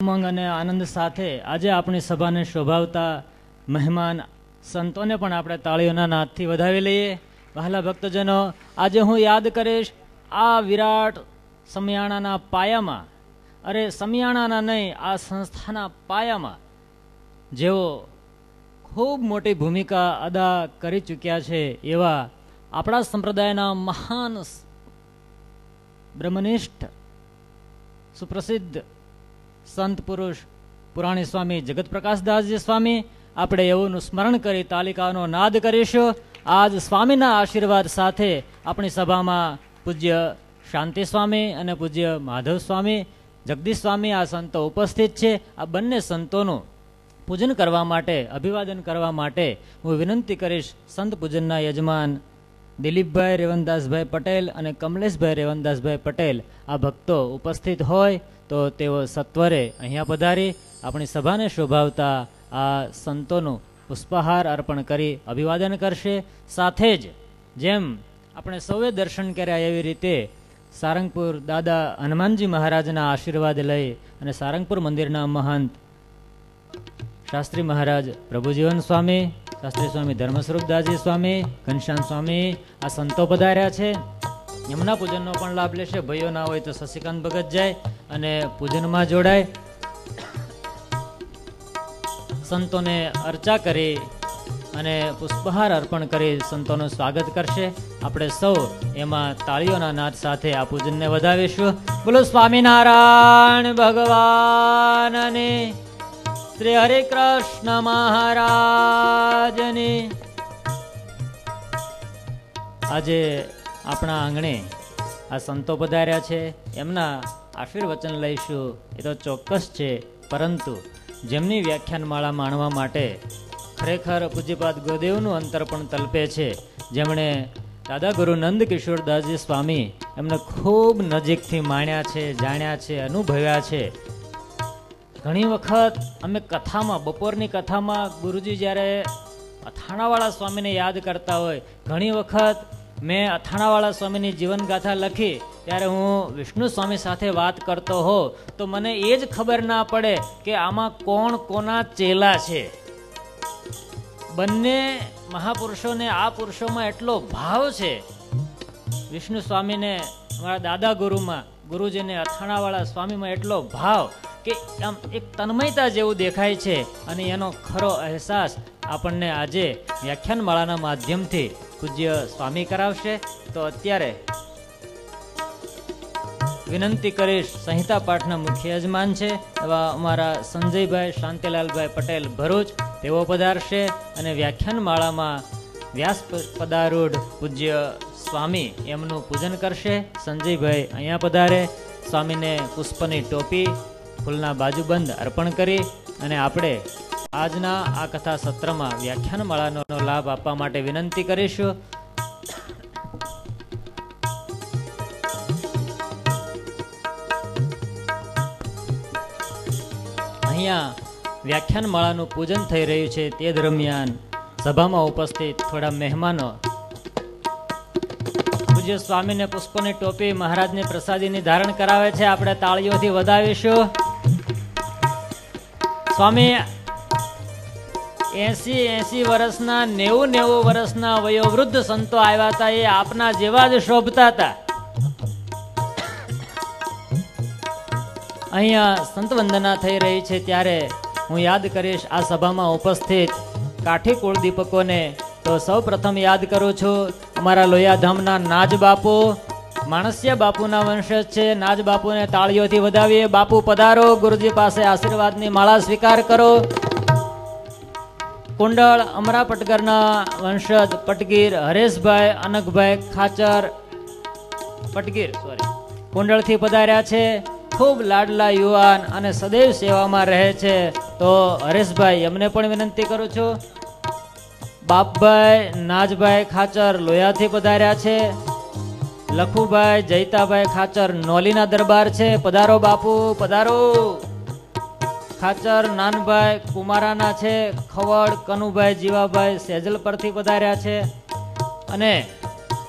ઉમંગ અને આનંદ સાથે આજે આપણી સભાને શોભાવતા મહેમાન સંતોને પણ આપણે તાળીઓના નાદથી વધાવી લઈએ. વહાલા ભક્તજનો, આજે હું યાદ કરીશ આ વિરાટ સમિયાણાના પાયામાં. અરે, સમિયાણાના નહીં, આ સંસ્થાના પાયામાં જેઓ ખૂબ મોટી ભૂમિકા અદા કરી ચૂક્યા છે એવા આપણા સંપ્રદાયના મહાન બ્રહ્મનિષ્ઠ, સુપ્રસિદ્ધ સંત પુરુષ, પુરાણી સ્વામી જગત પ્રકાશદાસજી સ્વામી, આપણે એઓનું સ્મરણ કરી તાલિકાનો નાદ કરીશું. આજ સ્વામીના આશીર્વાદ સાથે આપણી સભામાં પૂજ્ય શાંતિ સ્વામી અને પૂજ્ય માધવ સ્વામી, જગદીશ સ્વામી આ સંતો ઉપસ્થિત છે. આ બંને સંતોનું પૂજન કરવા માટે, અભિવાદન કરવા માટે હું વિનંતી કરીશ સંત પૂજનના યજમાન દિલીપભાઈ રેવનદાસભાઈ પટેલ અને કમલેશભાઈ રેવનદાસભાઈ પટેલ આ ભક્તો ઉપસ્થિત હોય. તો તેઓ સત્વરે અહીંયા પધારી આપણી સભાને શોભાવતા આ સંતોનું પુષ્પહાર અર્પણ કરી અભિવાદન કરશે. સાથે જ જેમ આપણે સૌએ દર્શન કર્યા એવી રીતે સારંગપુર દાદા હનુમાનજી મહારાજના આશીર્વાદ લઈ અને સારંગપુર મંદિરના મહંત શાસ્ત્રી મહારાજ પ્રભુજીવન સ્વામી, શાસ્ત્રી સ્વામી ધર્મસ્વરૂપદાસજી સ્વામી, ઘનશ્યામ સ્વામી આ સંતો પધાર્યા છે. એમના પૂજનનો પણ લાભ લેશે. ભાઈઓ ના હોય તો શશિકાંત ભગત જાય. અને પૂજનમાં જોડાય. સંતોને અર્ચા કરી અને પુષ્પહાર અર્પણ કરી સંતોનું સ્વાગત કરશે. આપણે સૌ એમાં તાળીઓના નાદ સાથે આ પૂજનને વધાવીશું. બોલો સ્વામિનારાયણ ભગવાનની. શ્રી હરે કૃષ્ણ મહારાજની. આજે આપણા આંગણે આ સંતો પધાર્યા છે. એમના આશીર્વચન લઈશું. એ તો ચોક્કસ છે. પરંતુ જેમની વ્યાખ્યાન માળા માણવા માટે ખરેખર પૂજ્યપાદ ગુરુદેવનું અંતર પણ તલપે છે. જેમણે દાદા ગુરુ નંદ કિશોરદાસજી સ્વામી એમને ખૂબ નજીકથી માણ્યા છે, જાણ્યા છે, અનુભવ્યા છે. ઘણી વખત અમે કથામાં, બપોરની કથામાં ગુરુજી જ્યારે અથાણાવાળા સ્વામીને યાદ કરતા હોય, ઘણી વખત મેં અથાણાવાળા સ્વામીની જીવનગાથા લખી ત્યારે હું વિષ્ણુ સ્વામી સાથે વાત કરતો હો, તો મને એ જ ખબર ના પડે કે આમાં કોણ કોના ચેલા છે. બંને મહાપુરુષોને આ પુરુષોમાં એટલો ભાવ છે. વિષ્ણુ સ્વામીને અમારા દાદા ગુરુમાં, ગુરુજીને અથાણાવાળા સ્વામીમાં એટલો ભાવ કે આમ એક તન્મયતા જેવું દેખાય છે અને એનો ખરો અહેસાસ આપણને આજે વ્યાખ્યાનમાળાના માધ્યમથી પૂજ્ય સ્વામી કરાવશે. તો અત્યારે વિનંતી કરીશ, સંહિતા પાઠના મુખ્ય યજમાન છે એવા અમારા સંજયભાઈ શાંતિલાલભાઈ પટેલ ભરૂચ, તેઓ પધારશે અને વ્યાખ્યાનમાળામાં વ્યાસ પદારૂઢ પૂજ્ય સ્વામી એમનું પૂજન કરશે. સંજયભાઈ અહીંયા પધારે, સ્વામીને પુષ્પની ટોપી, ફૂલના બાજુબંધ અર્પણ કરી અને આપણે આજના આ કથા સત્રમાં વ્યાખ્યાન માળાનો લાભ આપવા માટે વિનંતી કરીશું. અહીંયા વ્યાખ્યાનમાળાનું પૂજન થઈ રહ્યું છે તે દરમિયાન સભામાં ઉપસ્થિત થોડા મહેમાનો. પૂજ્ય સ્વામીને પુષ્પોની ટોપી મહારાજને પ્રસાદીની ધારણ કરાવે છે. આપણે તાળીઓથી વધાવીશું. સ્વામી, એસી એસી વર્ષના, નેવું નેવું વર્ષના વયોવૃદ્ધ સંતો આવ્યા હતા. એ આપના જેવા જ શોભતા હતા. અહીંયા સંત વંદના થઈ રહી છે ત્યારે હું યાદ કરીશ આ સભામાં ઉપસ્થિત કાઠી કુળ દીપકોને. તો સૌ પ્રથમ યાદ કરું છું, અમારા લોયાધામના નાજ બાપુ માણસિયા બાપુના વંશજ છે. નાજ બાપુને તાળીઓથી વધાવીએ, બાપુ પધારો, ગુરુજી પાસે આશીર્વાદની માળા સ્વીકાર કરો. કુંડળ અમરા પટગરના વંશજ, પટગીર, હરેશભાઈ અનકભાઈ ખાચર, પટગીર સોરી કુંડળથી પધાર્યા છે. ખૂબ લાડલા યુવાન અને સદૈવ સેવામાં રહે છે, તો હરેશભાઈ, એમને પણ વિનંતી કરું છું. બાપભાઈ, નાજભાઈ ખાચર લોયાથી પધાર્યા છે. લખુભાઈ, જયતાભાઈ ખાચર નોલીના દરબાર છે. પધારો બાપુ, પધારો. ખાચર નાનભાઈ કુમારાના છે. ખવડ, કનુભાઈ, જીવાભાઈ સેજલ પરથી પધાર્યા છે. અને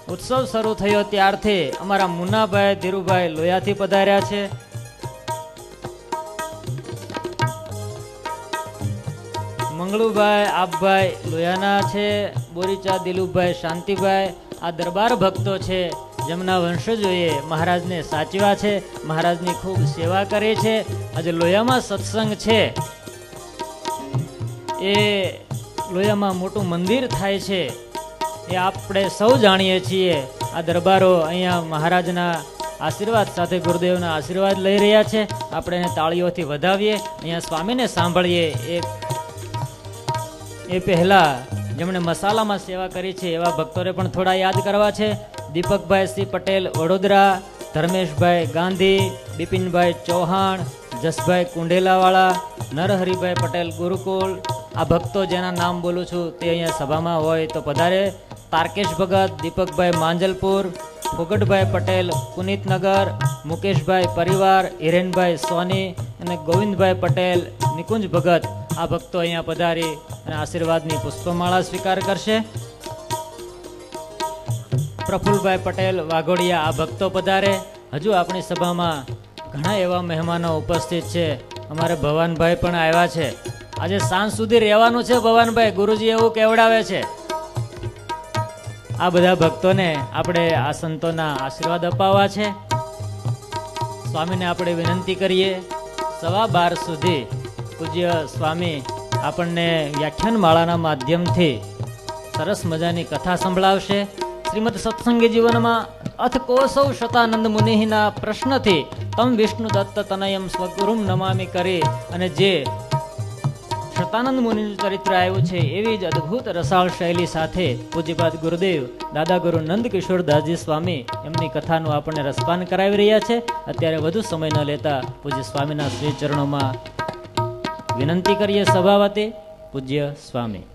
ઉત્સવ શરૂ થયો ત્યારથી અમારા મુન્નાભાઈ, ધીરુભાઈ લોયાથી પધાર્યા છે. મંગળુભાઈ, આપભાઈ લોયાના છે, બોરીચા દિલુભાઈ શાંતિભાઈ, આ દરબાર ભક્તો છે, જેમના વંશજોએ મહારાજને સાચવ્યા છે, મહારાજની ખૂબ સેવા કરે છે, આજે લોયામાં સત્સંગ છે. એ લોયામાં મોટું મંદિર થાય છે. એ આપણે સૌ જાણીએ છીએ. આ દરબારો અહીંયા મહારાજના આશીર્વાદ સાથે ગુરુદેવના આશીર્વાદ લઈ રહ્યા છે. આપણે એને તાળીઓથી વધાવીએ, અહીંયા સ્વામીને સાંભળીએ એ એ પહેલા જેમણે મસાલામાં સેવા કરી છે, એવા ભક્તોને પણ થોડા યાદ કરવા છે. દીપકભાઈ સી પટેલ વડોદરા, ધર્મેશભાઈ ગાંધી, બિપિનભાઈ ચૌહાણ, જસભાઈ કુંડેલાવાળા, નરહરિભાઈ પટેલ ગુરુકુળ આ ભક્તો જેના નામ બોલું છું તે અહીંયા સભામાં હોય તો પધારે. તારકેશ ભગત, દીપકભાઈ માંજલપુર, ફોગટભાઈ પટેલ પુનિતનગર, મુકેશભાઈ પરિવાર, હિરેનભાઈ સોની અને ગોવિંદભાઈ પટેલ, નિકુંજ ભગત, આ ભક્તો અહીંયા પધારી અને આશીર્વાદની પુષ્પમાળા સ્વીકાર કરશે. પ્રફુલભાઈ પટેલ, વાઘોડિયા, આ ભક્તો પધારે. હજુ આપણી સભામાં ઘણા એવા મહેમાનો ઉપસ્થિત છે. અમારે ભવાનભાઈ પણ આવ્યા છે. આજે સાંજ સુધી રહેવાનું છે ભવાનભાઈ, ગુરુજી એવું કેવડાવે છે. આ બધા ભક્તોને આપણે આ સંતોના આશીર્વાદ અપાવવા છે. સ્વામીને આપણે વિનંતી કરીએ. સવા બાર સુધી પૂજ્ય સ્વામી આપણને વ્યાખ્યાન માળાના માધ્યમથી સરસ મજાની કથા સંભળાવશે. શ્રીમદ સત્સંગી જીવનમાં અથ કોસૌ શતાનંદ મુનિના પ્રશ્નથી તમ વિષ્ણુ દત્ત તનયમ સ્વગુરુમ નમામી કરી અને જે શતાનંદ મુનિનું ચરિત્ર આવ્યું છે એવી જ અદ્ભુત રસાળ શૈલી સાથે પૂજ્યપાદ ગુરુદેવ દાદા ગુરુ નંદ કિશોર દાસજી સ્વામી એમની કથાનું આપણને રસપાન કરાવી રહ્યા છે. અત્યારે વધુ સમય ન લેતા પૂજ્ય સ્વામીના શ્રી ચરણોમાં વિનંતી કરીએ સભાવતી પૂજ્ય સ્વામી.